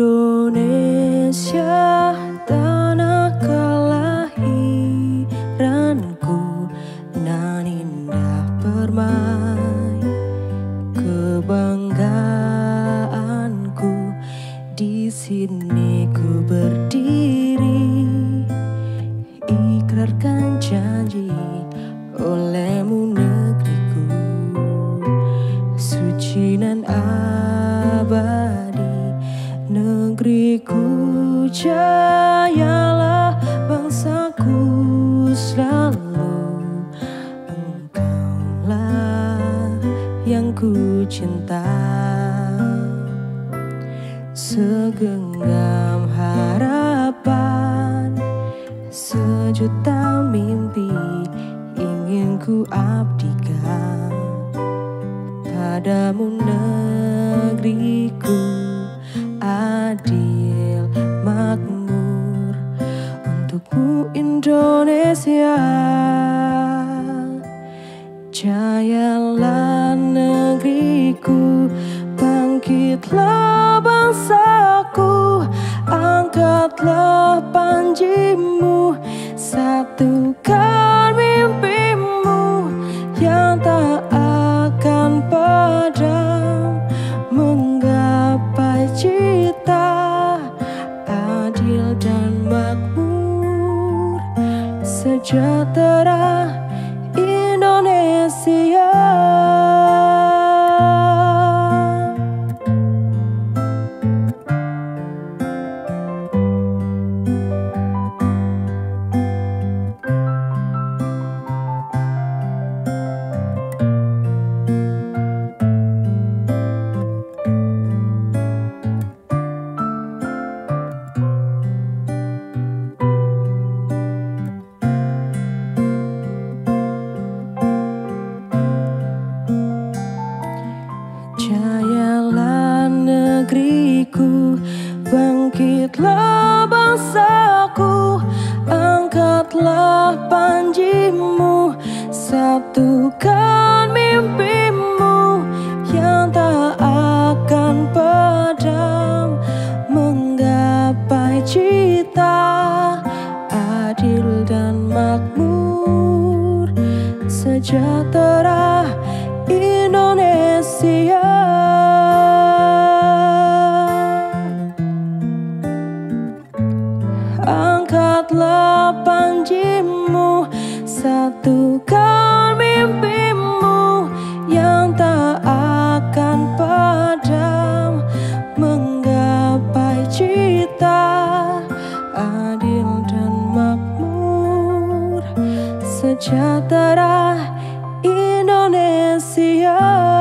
Indonesia tanah kelahiranku nan indah permai kebanggaanku. Di sini ku berdiri segenggam harapan sejuta mimpi ingin ku abdikan. Padamu negeriku adil makmur untukmu Indonesia jayalah negeriku bangkitlah bangsaku angkatlah panjimu satukan mimpimu yang tak akan padam menggapai cita adil dan makmur sejahtera Jayalah negeriku, bangkitlah bangsaku, angkatlah panjimu, satukan mimpimu yang tak akan padam, menggapai cita adil dan makmur, sejahtera Indonesia. Angkatlah panjimu Satukan mimpimu Yang tak akan padam. Menggapai cita Adil dan makmur. Sejahtera See you.